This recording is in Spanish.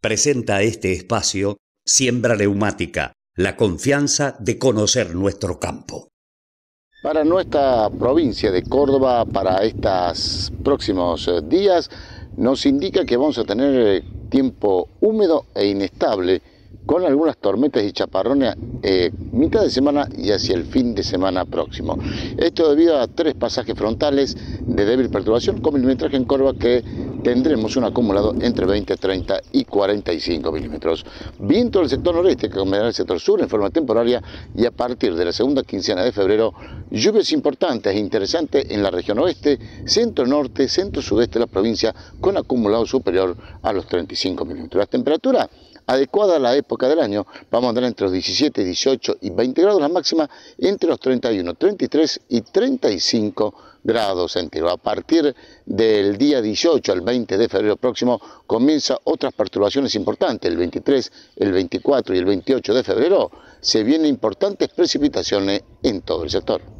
presenta este espacio Siembra Neumática, la confianza de conocer nuestro campo. Para nuestra provincia de Córdoba, para estos próximos eh, días, nos indica que vamos a tener eh, tiempo húmedo e inestable con algunas tormentas y chaparrones eh, mitad de semana y hacia el fin de semana próximo. Esto debido a tres pasajes frontales de débil perturbación con milimetraje en Córdoba que tendremos un acumulado entre 20, 30 y 45 milímetros. Viento del sector noreste que combinará el sector sur en forma temporaria y a partir de la segunda quincena de febrero, lluvias importantes e interesantes en la región oeste, centro norte, centro sudeste de la provincia con acumulado superior a los 35 milímetros. La temperatura adecuada a la época del año, vamos a andar entre los 17, 18 y 20 grados, la máxima entre los 31, 33 y 35 grados centígrados. A partir del día 18 al 20 de febrero próximo comienza otras perturbaciones importantes. El 23, el 24 y el 28 de febrero se vienen importantes precipitaciones en todo el sector.